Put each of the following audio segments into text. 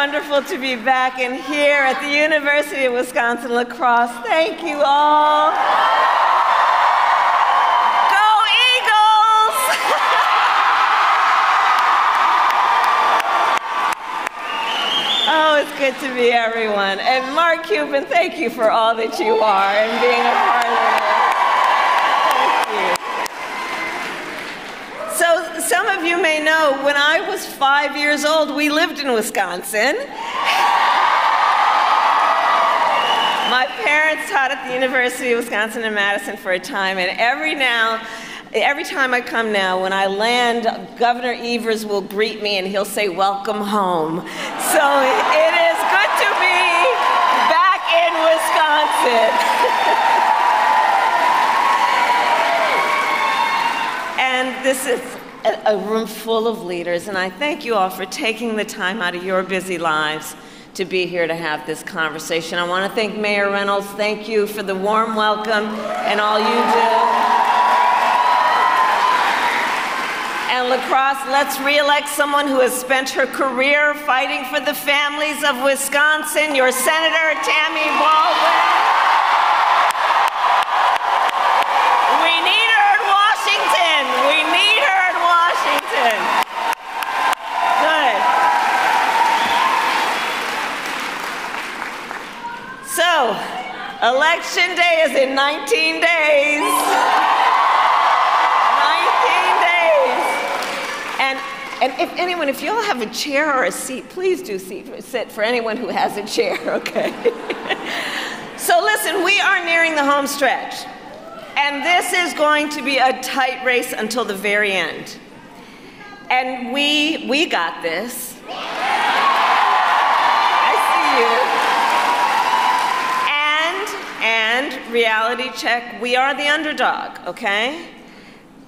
wonderful to be back and here at the University of Wisconsin La Crosse. Thank you all. Go Eagles! oh, it's good to be everyone. And Mark Cuban, thank you for all that you are and being a part of it. Thank you. So, some of you may know when I was five years old, we lived in Wisconsin. My parents taught at the University of Wisconsin in Madison for a time, and every now, every time I come now, when I land, Governor Evers will greet me and he'll say, Welcome home. So it is good to be back in Wisconsin. and this is a, room full of leaders, and I thank you all for taking the time out of your busy lives to be here to have this conversation. I want to thank Mayor Reynolds. Thank you for the warm welcome and all you do. And La Crosse, let's reelect someone who has spent her career fighting for the families of Wisconsin, your Senator Tammy Baldwin. Election day is in 19 days. 19 days. And, and if anyone, if you all have a chair or a seat, please do seat, sit for anyone who has a chair, okay? so listen, we are nearing the home stretch. And this is going to be a tight race until the very end. And we, we got this. Reality check, we are the underdog, okay?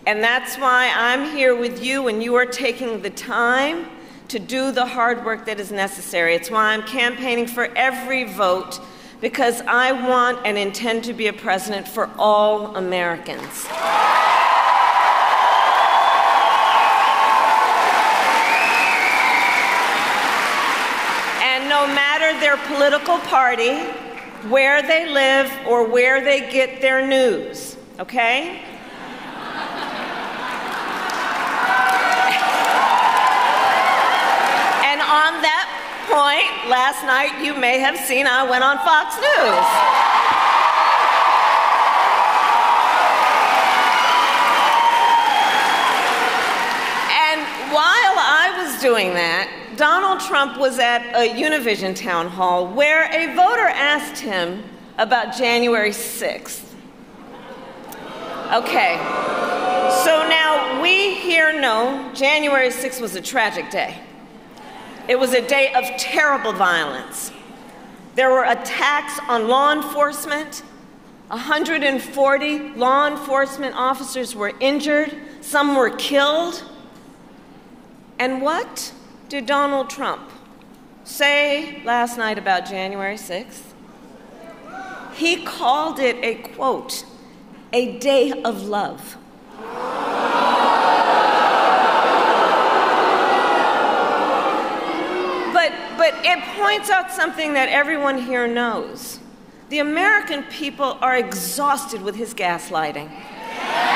And that's why I'm here with you and you are taking the time to do the hard work that is necessary. It's why I'm campaigning for every vote because I want and intend to be a president for all Americans. And no matter their political party, where they live or where they get their news, okay? and on that point, last night you may have seen I went on Fox News. And while I was doing that, Donald Trump was at a Univision town hall where a voter asked him about January 6th. Okay, so now we here know January 6th was a tragic day. It was a day of terrible violence. There were attacks on law enforcement. 140 law enforcement officers were injured, some were killed. And what? Did Donald Trump say last night about January 6th? He called it a quote, a day of love. But, but it points out something that everyone here knows. The American people are exhausted with his gaslighting.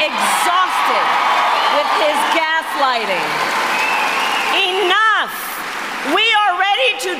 Exhausted with his gaslighting. need to